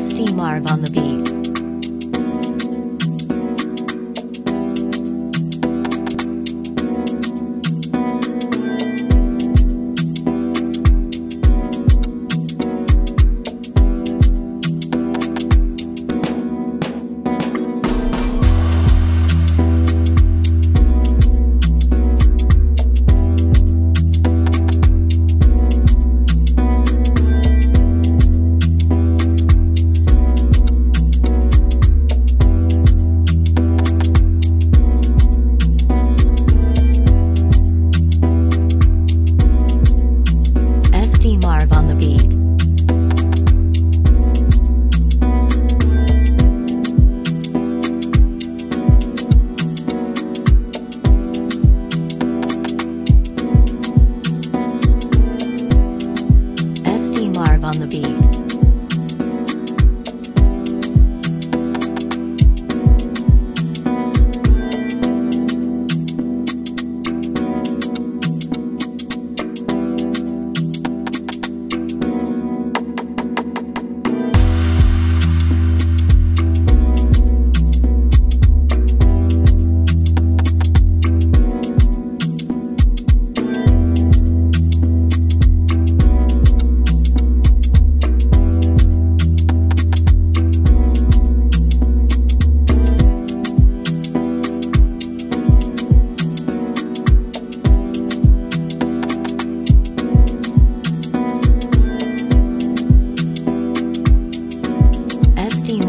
SD Marv on the beat. On the beat.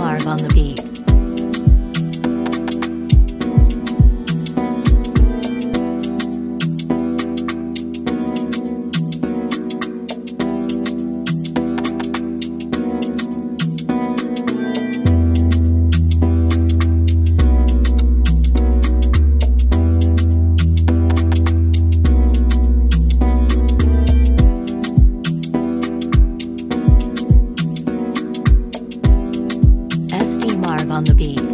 Marv on the beat. On the beat.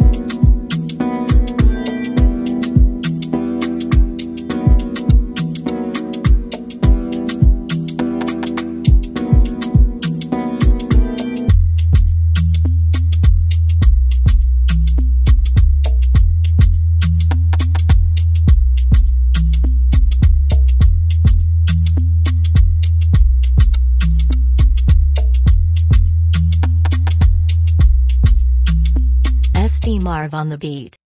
SD Marv on the beat.